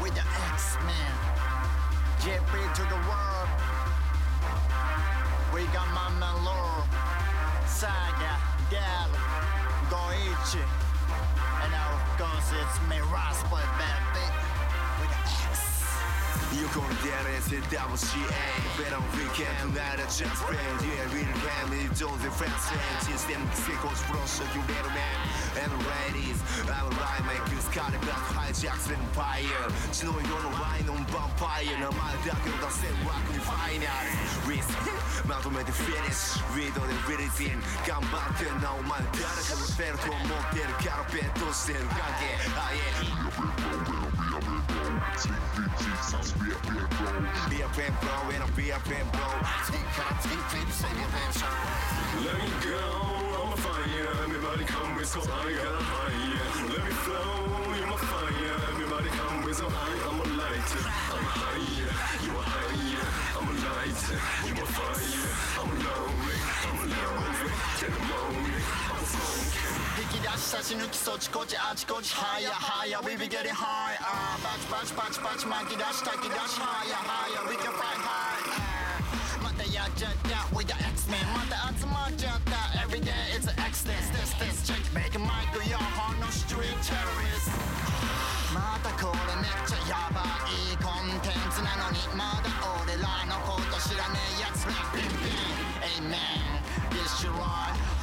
With the X-Men. JP to the world. We got Mama Lore SAGGA, Gal, Goichi. And of course it's me, Rasputin, the X you gon' get it, sit down, she ain't Bet on weekend, tonight I just spend Yeah, we family, don't the friends. And it's them sequels, bro, so you better man. And ladies, I'm right, my goose got about hijacks and fire. 지노 이거는 wine on vampire. 나 말다기로 다 set rock and final Risk, 마도메 the finish We don't have it in a 나오만 따라 가면 페르토 목대를 가로빼 또 새로 가게 아예 Be a pen bro, and I'll be a pen bro Take cara, take flip, say me attention Let me go, I'm a fire. Everybody come with so I got higher. Let me flow, you're my fire. Everybody come with so high. I'm a light, I'm a higher. You a higher, I'm a light, you a fire. I'm a lonely, I'm a lonely. Take a moment, I'm a smoking. 引き出し差し抜きそちこちあちこち Higher higher we be getting high あーパチパチパチパチ巻き出し炊き出し Higher higher なのにまだ俺らのこと知らねえやつらビンビン Amen Destroy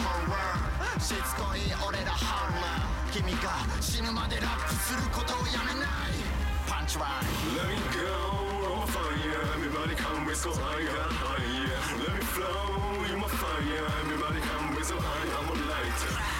horror しつこい俺らハウラー君が死ぬまでラップすることをやめないパンチライン Let me go, I'm a fire. Everybody come with so high got higher. Let me flow, you my fire. Everybody come with so high. I'm a light,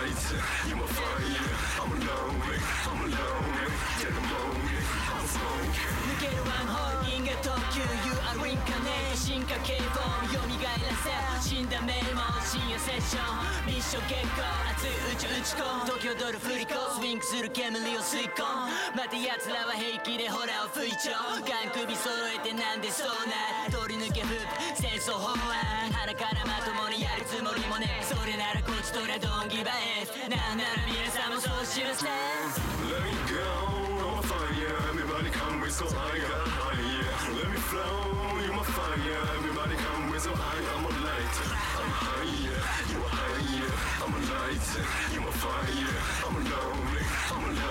I'm a light, you my fire. I'm a lonely, I'm a lonely. Take a moment, I'm smoking. 抜けるワンホール銀河特急 You are reincarnate 進化系フォーム蘇らせ死んだメモ深夜セッションミッション結構熱い宇宙打ち込む東京ドル振り子スイングする煙を吸い込むまた奴らは平気でホラーを吹いちゃうガン首揃えてなんでそうな通り抜けフープ戦争法案鼻からまともにやるつもりもねそ Stora dagen i bäst När närmare samma sorts ljusläs Let me go, I'm a fire. Everybody come with so higher, higher Let me flow, you're my fire. Everybody come with so high, I'm a light. I'm higher, you're higher. I'm a light, you're my fire. I'm lonely, I'm a light